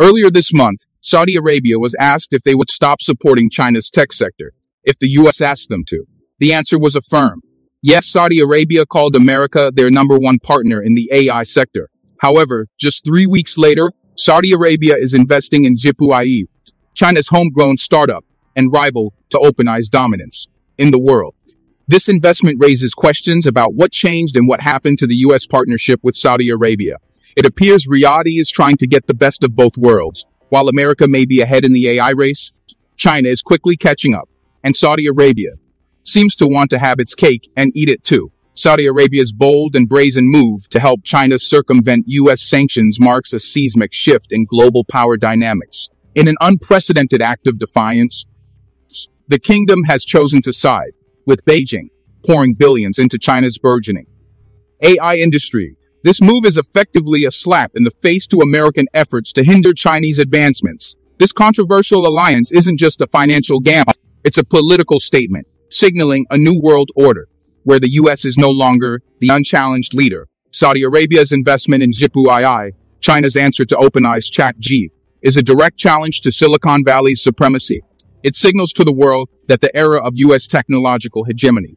Earlier this month, Saudi Arabia was asked if they would stop supporting China's tech sector if the U.S. asked them to. The answer was a firm. Yes, Saudi Arabia called America their number one partner in the AI sector. However, just three weeks later, Saudi Arabia is investing in Zhipu AI, China's homegrown startup and rival to OpenAI's dominance in the world. This investment raises questions about what changed and what happened to the U.S. partnership with Saudi Arabia. It appears Riyadh is trying to get the best of both worlds. While America may be ahead in the AI race, China is quickly catching up, and Saudi Arabia seems to want to have its cake and eat it too. Saudi Arabia's bold and brazen move to help China circumvent U.S. sanctions marks a seismic shift in global power dynamics. In an unprecedented act of defiance, the kingdom has chosen to side with Beijing, pouring billions into China's burgeoning AI industry this move is effectively a slap in the face to American efforts to hinder Chinese advancements. This controversial alliance isn't just a financial gamble, it's a political statement, signaling a new world order, where the U.S. is no longer the unchallenged leader. Saudi Arabia's investment in Zhipu AI, China's answer to OpenAI's ChatG, is a direct challenge to Silicon Valley's supremacy. It signals to the world that the era of U.S. technological hegemony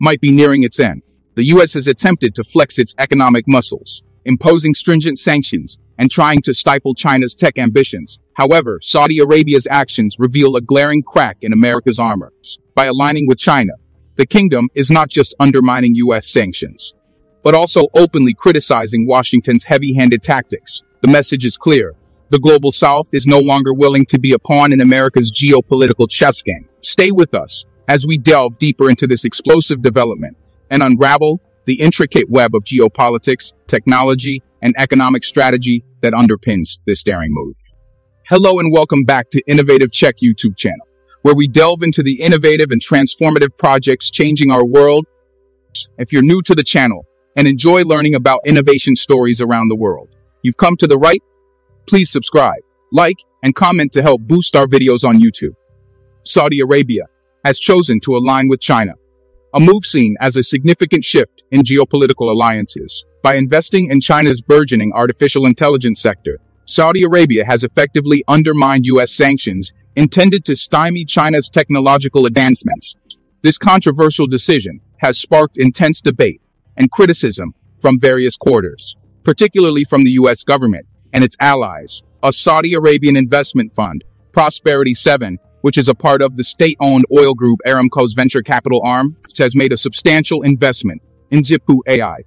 might be nearing its end the U.S. has attempted to flex its economic muscles, imposing stringent sanctions and trying to stifle China's tech ambitions. However, Saudi Arabia's actions reveal a glaring crack in America's armor. By aligning with China, the kingdom is not just undermining U.S. sanctions, but also openly criticizing Washington's heavy-handed tactics. The message is clear. The global south is no longer willing to be a pawn in America's geopolitical chess game. Stay with us as we delve deeper into this explosive development and unravel the intricate web of geopolitics, technology, and economic strategy that underpins this daring move. Hello and welcome back to Innovative Check YouTube channel, where we delve into the innovative and transformative projects changing our world. If you're new to the channel and enjoy learning about innovation stories around the world, you've come to the right. Please subscribe, like, and comment to help boost our videos on YouTube. Saudi Arabia has chosen to align with China a move seen as a significant shift in geopolitical alliances. By investing in China's burgeoning artificial intelligence sector, Saudi Arabia has effectively undermined U.S. sanctions intended to stymie China's technological advancements. This controversial decision has sparked intense debate and criticism from various quarters, particularly from the U.S. government and its allies. A Saudi Arabian investment fund, Prosperity 7, which is a part of the state-owned oil group Aramco's venture capital arm, has made a substantial investment in Zhipu AI,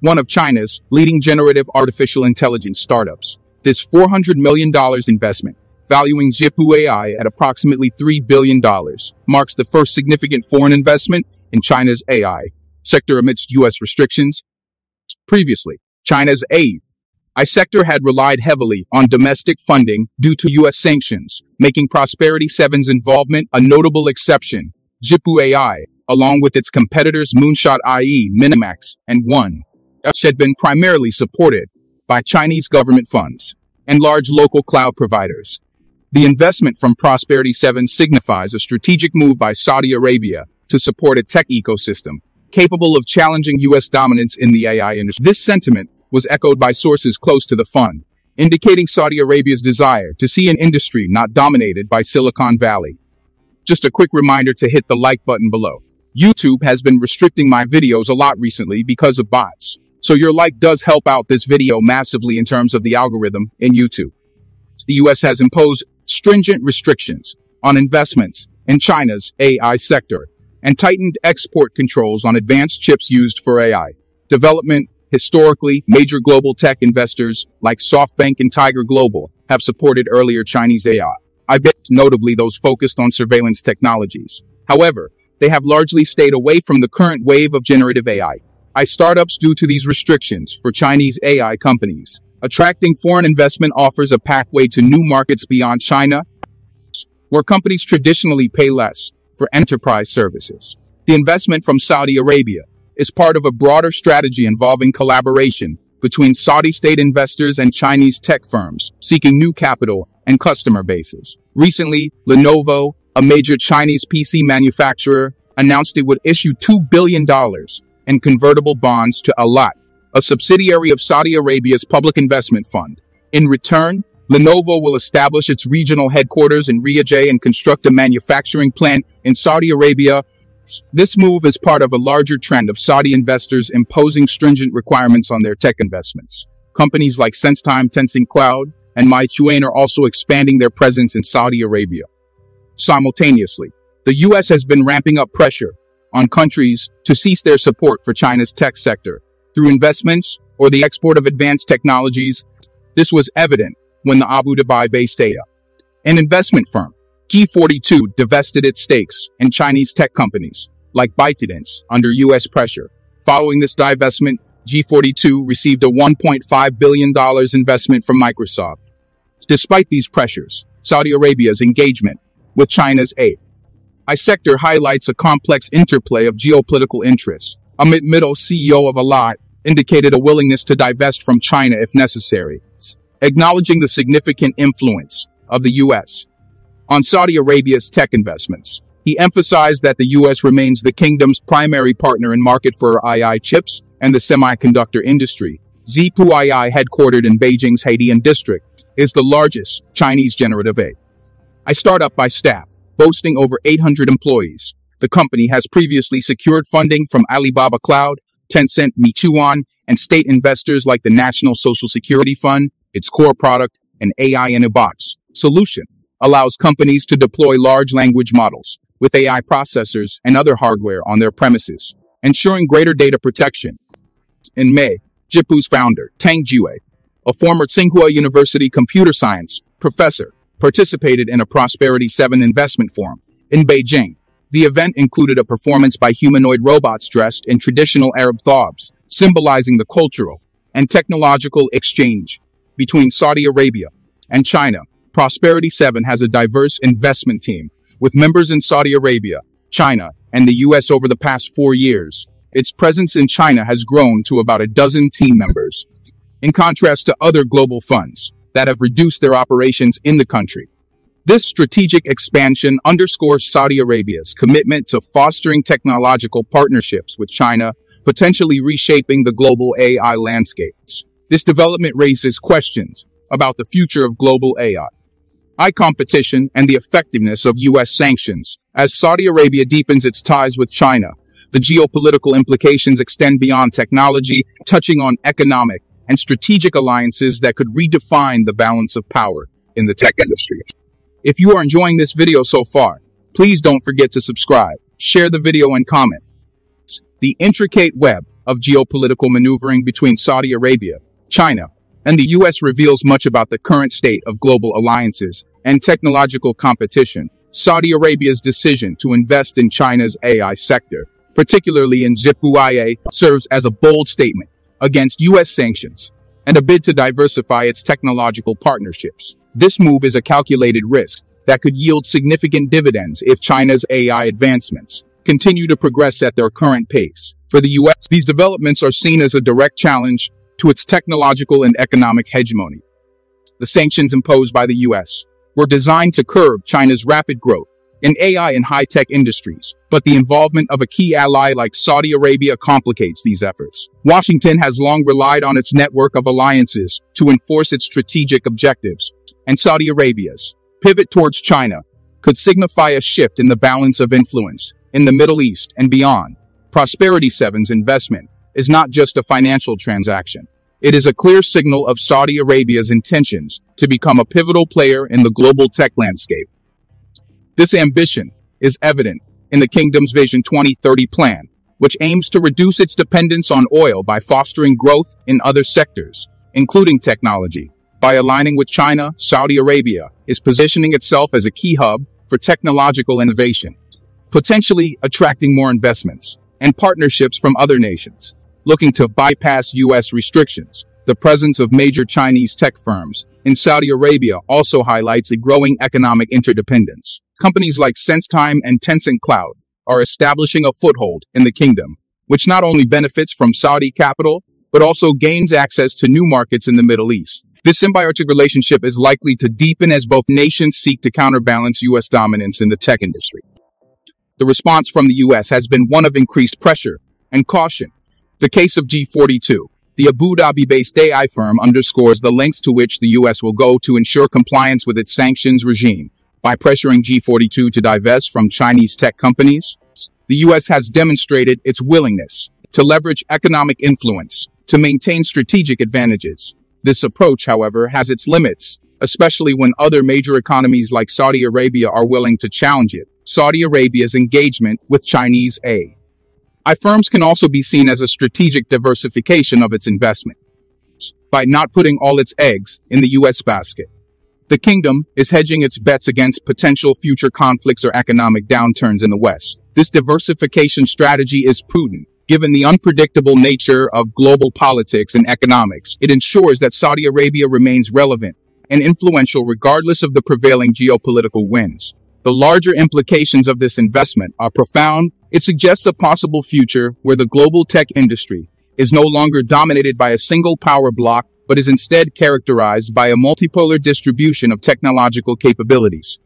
one of China's leading generative artificial intelligence startups. This $400 million investment, valuing Zhipu AI at approximately $3 billion, marks the first significant foreign investment in China's AI sector amidst U.S. restrictions. Previously, China's aid sector had relied heavily on domestic funding due to U.S. sanctions, making Prosperity 7's involvement a notable exception. Zhipu AI, along with its competitors Moonshot AI, Minimax, and One, had been primarily supported by Chinese government funds and large local cloud providers. The investment from Prosperity 7 signifies a strategic move by Saudi Arabia to support a tech ecosystem capable of challenging U.S. dominance in the AI industry. This sentiment was echoed by sources close to the fund, indicating Saudi Arabia's desire to see an industry not dominated by Silicon Valley. Just a quick reminder to hit the like button below. YouTube has been restricting my videos a lot recently because of bots, so your like does help out this video massively in terms of the algorithm in YouTube. The US has imposed stringent restrictions on investments in China's AI sector and tightened export controls on advanced chips used for AI development Historically, major global tech investors like SoftBank and Tiger Global have supported earlier Chinese AI. I bet notably those focused on surveillance technologies. However, they have largely stayed away from the current wave of generative AI. I startups due to these restrictions for Chinese AI companies. Attracting foreign investment offers a pathway to new markets beyond China, where companies traditionally pay less for enterprise services. The investment from Saudi Arabia is part of a broader strategy involving collaboration between Saudi state investors and Chinese tech firms seeking new capital and customer bases. Recently, Lenovo, a major Chinese PC manufacturer, announced it would issue $2 billion in convertible bonds to Alat, a subsidiary of Saudi Arabia's public investment fund. In return, Lenovo will establish its regional headquarters in Riyadh and construct a manufacturing plant in Saudi Arabia. This move is part of a larger trend of Saudi investors imposing stringent requirements on their tech investments. Companies like SenseTime, Tencent Cloud, and Meituan are also expanding their presence in Saudi Arabia. Simultaneously, the U.S. has been ramping up pressure on countries to cease their support for China's tech sector through investments or the export of advanced technologies. This was evident when the Abu Dhabi-based data, an investment firm, G42 divested its stakes in Chinese tech companies like ByteDance under U.S. pressure. Following this divestment, G42 received a $1.5 billion investment from Microsoft. Despite these pressures, Saudi Arabia's engagement with China's AI sector highlights a complex interplay of geopolitical interests. Amit Mittal, CEO of Alat, indicated a willingness to divest from China if necessary acknowledging the significant influence of the U.S. on Saudi Arabia's tech investments. He emphasized that the U.S. remains the kingdom's primary partner in market for AI chips and the semiconductor industry. Zhipu AI, headquartered in Beijing's Haidian district, is the largest Chinese generative AI startup by staff, boasting over 800 employees. The company has previously secured funding from Alibaba Cloud, Tencent, Meituan, and state investors like the National Social Security Fund its core product, an AI in a box solution, allows companies to deploy large language models with AI processors and other hardware on their premises, ensuring greater data protection. In May, Zhipu's founder, Tang Jie, a former Tsinghua University computer science professor, participated in a Prosperity 7 investment forum in Beijing. The event included a performance by humanoid robots dressed in traditional Arab thobs, symbolizing the cultural and technological exchange between Saudi Arabia and China. Prosperity 7 has a diverse investment team with members in Saudi Arabia, China, and the U.S. over the past four years. Its presence in China has grown to about a dozen team members, in contrast to other global funds that have reduced their operations in the country. This strategic expansion underscores Saudi Arabia's commitment to fostering technological partnerships with China, potentially reshaping the global AI landscapes. This development raises questions about the future of global AI, high competition, and the effectiveness of U.S. sanctions. As Saudi Arabia deepens its ties with China, the geopolitical implications extend beyond technology, touching on economic and strategic alliances that could redefine the balance of power in the tech industry. If you are enjoying this video so far, please don't forget to subscribe, share the video, and comment. The intricate web of geopolitical maneuvering between Saudi Arabia China, and the U.S. reveals much about the current state of global alliances and technological competition. Saudi Arabia's decision to invest in China's AI sector, particularly in Zhipu AI, serves as a bold statement against U.S. sanctions and a bid to diversify its technological partnerships. This move is a calculated risk that could yield significant dividends if China's AI advancements continue to progress at their current pace. For the U.S., these developments are seen as a direct challenge to its technological and economic hegemony. The sanctions imposed by the U.S. were designed to curb China's rapid growth in AI and high-tech industries, but the involvement of a key ally like Saudi Arabia complicates these efforts. Washington has long relied on its network of alliances to enforce its strategic objectives, and Saudi Arabia's pivot towards China could signify a shift in the balance of influence in the Middle East and beyond. Prosperity 7's investment is not just a financial transaction. It is a clear signal of Saudi Arabia's intentions to become a pivotal player in the global tech landscape. This ambition is evident in the kingdom's Vision 2030 plan, which aims to reduce its dependence on oil by fostering growth in other sectors, including technology. By aligning with China, Saudi Arabia is positioning itself as a key hub for technological innovation, potentially attracting more investments and partnerships from other nations looking to bypass U.S. restrictions. The presence of major Chinese tech firms in Saudi Arabia also highlights a growing economic interdependence. Companies like SenseTime and Tencent Cloud are establishing a foothold in the kingdom, which not only benefits from Saudi capital, but also gains access to new markets in the Middle East. This symbiotic relationship is likely to deepen as both nations seek to counterbalance U.S. dominance in the tech industry. The response from the U.S. has been one of increased pressure and caution, the case of G42, The Abu Dhabi-based AI firm underscores the lengths to which the U.S. will go to ensure compliance with its sanctions regime by pressuring G42 to divest from Chinese tech companies. The U.S. has demonstrated its willingness to leverage economic influence to maintain strategic advantages. This approach, however, has its limits, especially when other major economies like Saudi Arabia are willing to challenge it. Saudi Arabia's engagement with Chinese A. I firms can also be seen as a strategic diversification of its investment by not putting all its eggs in the U.S. basket. The kingdom is hedging its bets against potential future conflicts or economic downturns in the West. This diversification strategy is prudent Given the unpredictable nature of global politics and economics, it ensures that Saudi Arabia remains relevant and influential regardless of the prevailing geopolitical winds. The larger implications of this investment are profound. It suggests a possible future where the global tech industry is no longer dominated by a single power block, but is instead characterized by a multipolar distribution of technological capabilities.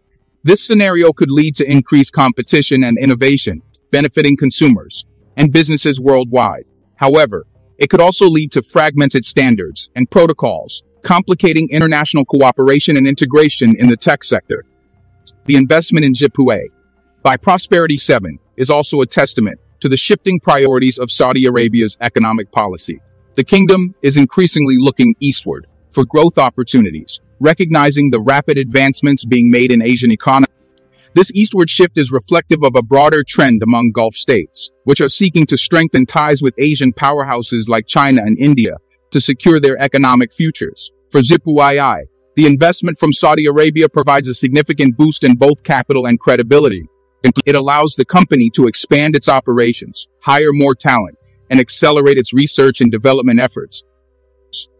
This scenario could lead to increased competition and innovation, benefiting consumers, and businesses worldwide. However, it could also lead to fragmented standards and protocols, complicating international cooperation and integration in the tech sector. The investment in Zhipu by Prosperity 7 is also a testament to the shifting priorities of Saudi Arabia's economic policy. The kingdom is increasingly looking eastward for growth opportunities, recognizing the rapid advancements being made in Asian economies this eastward shift is reflective of a broader trend among Gulf states, which are seeking to strengthen ties with Asian powerhouses like China and India to secure their economic futures. For Zhipu AI, the investment from Saudi Arabia provides a significant boost in both capital and credibility. It allows the company to expand its operations, hire more talent, and accelerate its research and development efforts.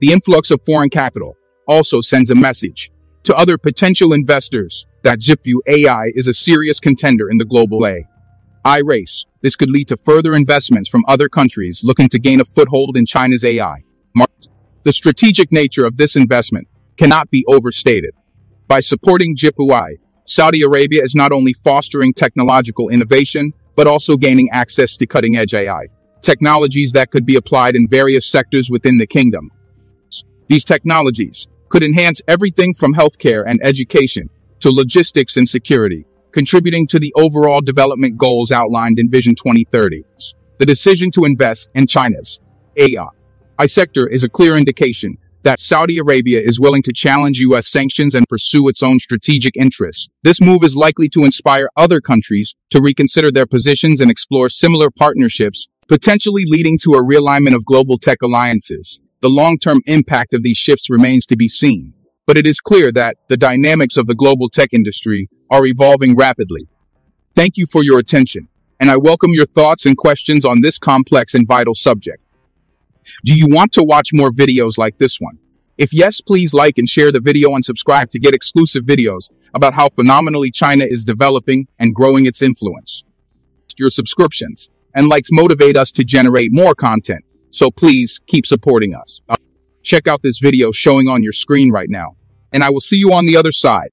The influx of foreign capital also sends a message to other potential investors that Zhipu AI is a serious contender in the global AI race. This could lead to further investments from other countries looking to gain a foothold in China's AI. The strategic nature of this investment cannot be overstated. By supporting Zhipu AI, Saudi Arabia is not only fostering technological innovation, but also gaining access to cutting-edge AI, technologies that could be applied in various sectors within the kingdom. These technologies could enhance everything from healthcare and education to logistics and security, contributing to the overall development goals outlined in Vision 2030. The decision to invest in China's AI sector is a clear indication that Saudi Arabia is willing to challenge U.S. sanctions and pursue its own strategic interests. This move is likely to inspire other countries to reconsider their positions and explore similar partnerships, potentially leading to a realignment of global tech alliances. The long-term impact of these shifts remains to be seen but it is clear that the dynamics of the global tech industry are evolving rapidly. Thank you for your attention, and I welcome your thoughts and questions on this complex and vital subject. Do you want to watch more videos like this one? If yes, please like and share the video and subscribe to get exclusive videos about how phenomenally China is developing and growing its influence. Your subscriptions and likes motivate us to generate more content, so please keep supporting us uh, check out this video showing on your screen right now. And I will see you on the other side.